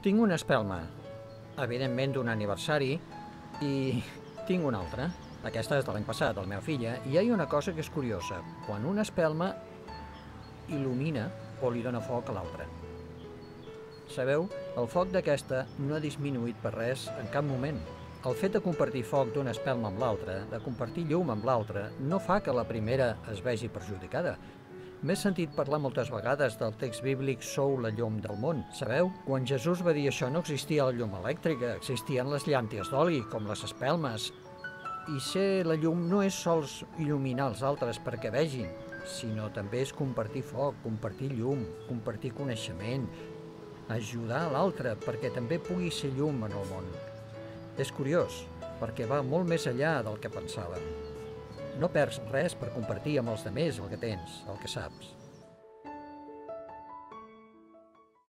Tinc una espelma, evidentment d'un aniversari, i tinc una altra. Aquesta és de l'any passat, de la meva filla, i hi ha una cosa que és curiosa. Quan una espelma il·lumina o li dona foc a l'altra. Sabeu, el foc d'aquesta no ha disminuït per res en cap moment. El fet de compartir foc d'una espelma amb l'altra, de compartir llum amb l'altra, no fa que la primera es vegi perjudicada. M'he sentit parlar moltes vegades del text bíblic Sou la llum del món. Sabeu, quan Jesús va dir això no existia la llum elèctrica, existien les llànties d'oli, com les espelmes. I ser la llum no és sols il·luminar els altres perquè vegin, sinó també és compartir foc, compartir llum, compartir coneixement, ajudar l'altre perquè també pugui ser llum en el món. És curiós, perquè va molt més enllà del que pensàvem. No perds res per compartir amb els demés el que tens, el que saps.